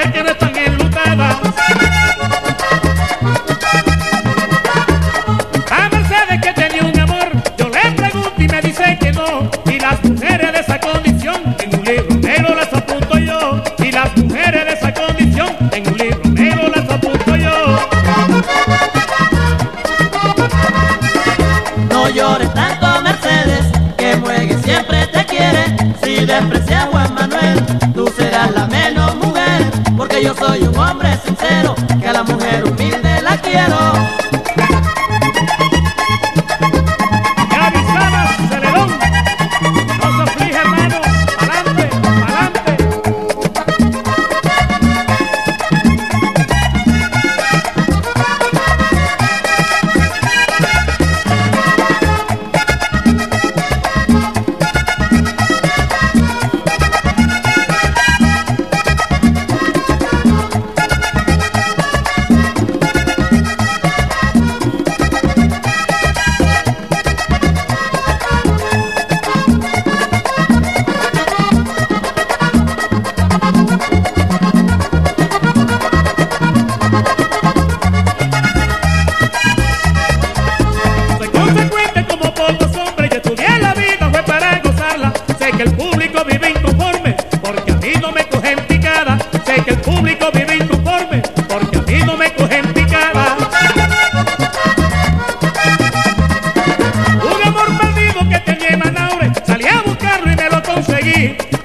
A Mercedes que tenía un amor, yo le pregunto y me dice que no. Y las mujeres de esa condición, en un libro negro las apunto yo. Y las mujeres de esa condición, en un libro negro las apunto yo. No llores tanto, Mercedes, que Muegue siempre te quiere. Si desprecias yo soy un hombre sincero, que a la mujer humilde la quiero.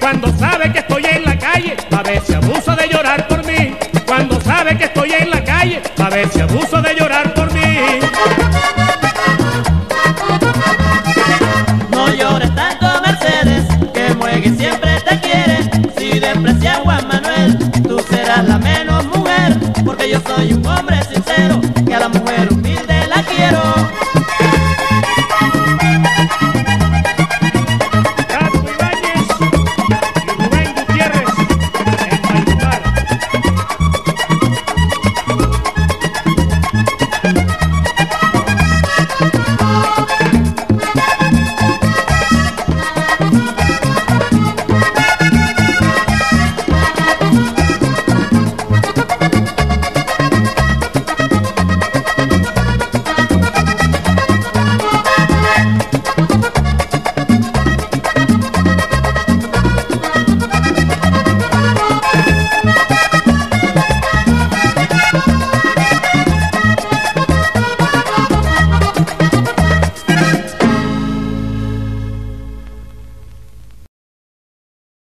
Cuando sabe que estoy en la calle, a ver si abuso de llorar por mí. Cuando sabe que estoy en la calle, a ver si abuso de llorar por mí. No llores tanto, Mercedes, que Muegue siempre te quiere. Si desprecias a Juan Manuel, tú serás la menos mujer, porque yo soy un hombre.